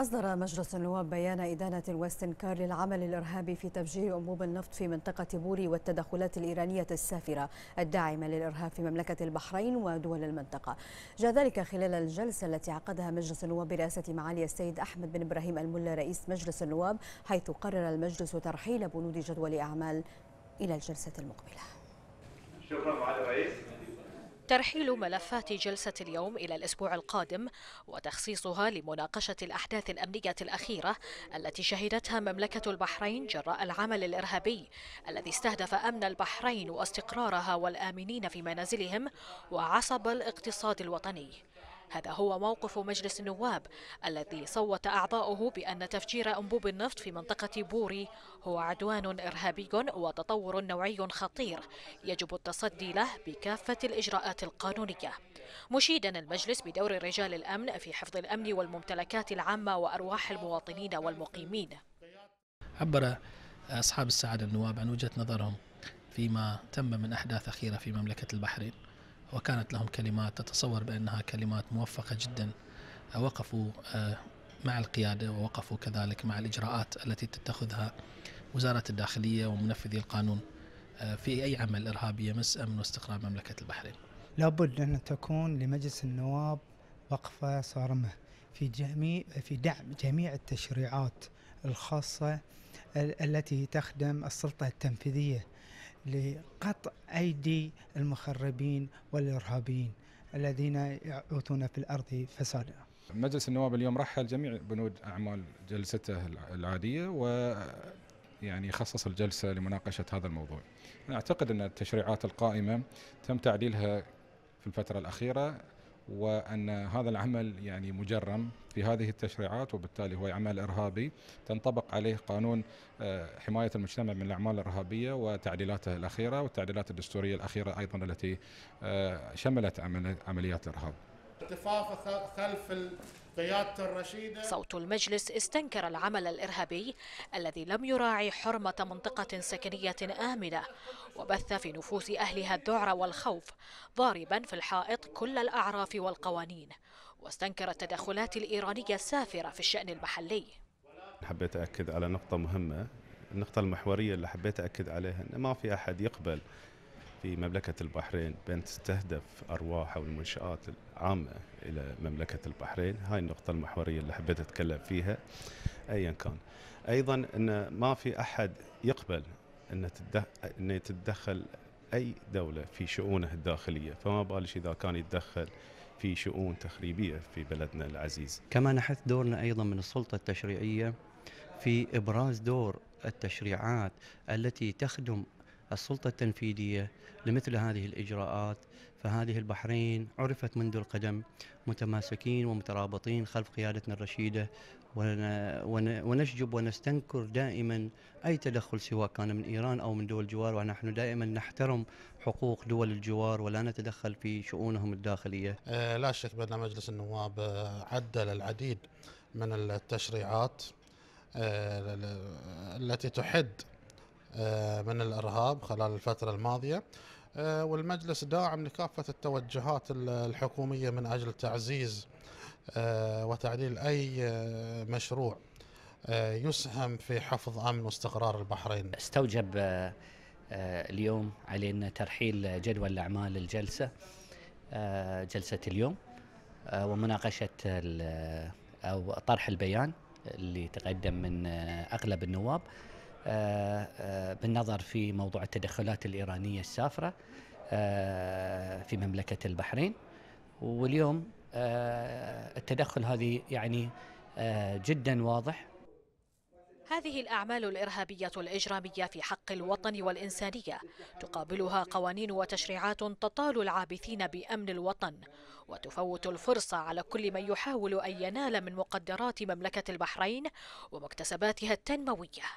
أصدر مجلس النواب بيان إدانة واستنكار للعمل الإرهابي في تفجير أنبوب النفط في منطقة بوري والتدخلات الإيرانية السافرة الداعمة للإرهاب في مملكة البحرين ودول المنطقة. جاء ذلك خلال الجلسة التي عقدها مجلس النواب برئاسة معالي السيد أحمد بن إبراهيم الملا رئيس مجلس النواب حيث قرر المجلس ترحيل بنود جدول أعمال إلى الجلسة المقبلة. شكرا معالي الرئيس. ترحيل ملفات جلسة اليوم إلى الأسبوع القادم وتخصيصها لمناقشة الأحداث الأمنية الأخيرة التي شهدتها مملكة البحرين جراء العمل الإرهابي الذي استهدف أمن البحرين واستقرارها والآمنين في منازلهم وعصب الاقتصاد الوطني. هذا هو موقف مجلس النواب الذي صوت أعضاؤه بأن تفجير أنبوب النفط في منطقة بوري هو عدوان إرهابي وتطور نوعي خطير يجب التصدي له بكافة الإجراءات القانونية. مشيدا المجلس بدور رجال الأمن في حفظ الأمن والممتلكات العامة وأرواح المواطنين والمقيمين. عبر أصحاب السعادة النواب عن وجهة نظرهم فيما تم من أحداث أخيرة في مملكة البحرين. وكانت لهم كلمات تتصور بأنها كلمات موفقة جدا وقفوا مع القيادة ووقفوا كذلك مع الإجراءات التي تتخذها وزارة الداخلية ومنفذي القانون في أي عمل إرهابي يمس أمن واستقرار مملكة البحرين. لابد أن تكون لمجلس النواب وقفة صارمة في جميع في دعم جميع التشريعات الخاصة التي تخدم السلطة التنفيذية. لقطع أيدي المخربين والإرهابيين الذين يعوثون في الأرض فسادا. مجلس النواب اليوم رحل جميع بنود أعمال جلسته العادية و يعني خصص الجلسة لمناقشة هذا الموضوع. أنا أعتقد أن التشريعات القائمة تم تعديلها في الفترة الأخيرة وأن هذا العمل يعني مجرم في هذه التشريعات وبالتالي هو عمل إرهابي. تنطبق عليه قانون حماية المجتمع من الأعمال الإرهابية وتعديلاته الأخيرة والتعديلات الدستورية الأخيرة أيضا التي شملت عمليات الإرهاب. التفاف خلف قيادة الرشيدة. صوت المجلس استنكر العمل الإرهابي الذي لم يراعي حرمة منطقة سكنية آمنة وبث في نفوس أهلها الذعر والخوف ضاربا في الحائط كل الأعراف والقوانين واستنكر التدخلات الإيرانية السافرة في الشأن المحلي. حبيت أكد على نقطة مهمة النقطة المحورية اللي حبيت أكد عليها أن ما في أحد يقبل في مملكة البحرين بأن تستهدف أرواح أو المنشآت العامة إلى مملكة البحرين. هاي النقطة المحورية اللي حبيت أتكلم فيها أيا كان. أيضا أن ما في أحد يقبل أن, أن تتدخل أي دولة في شؤونه الداخلية. فما بالش إذا كان يتدخل في شؤون تخريبية في بلدنا العزيز. كما نحث دورنا أيضا من السلطة التشريعية في إبراز دور التشريعات التي تخدم السلطة التنفيذية لمثل هذه الإجراءات فهذه البحرين عرفت منذ القدم متماسكين ومترابطين خلف قيادتنا الرشيدة ونشجب ونستنكر دائما أي تدخل سواء كان من إيران أو من دول الجوار ونحن دائما نحترم حقوق دول الجوار ولا نتدخل في شؤونهم الداخلية. لا شك بأن مجلس النواب عدل العديد من التشريعات التي تحد من الإرهاب خلال الفترة الماضية والمجلس داعم لكافة التوجهات الحكومية من أجل تعزيز وتعديل أي مشروع يسهم في حفظ أمن واستقرار البحرين. استوجب اليوم علينا ترحيل جدول الأعمال الجلسة جلسة اليوم ومناقشة أو طرح البيان اللي تقدم من أغلب النواب بالنظر في موضوع التدخلات الإيرانية السافرة في مملكة البحرين. واليوم التدخل هذه يعني جدا واضح. هذه الأعمال الإرهابية الإجرامية في حق الوطن والإنسانية تقابلها قوانين وتشريعات تطال العابثين بأمن الوطن وتفوت الفرصة على كل من يحاول أن ينال من مقدرات مملكة البحرين ومكتسباتها التنموية.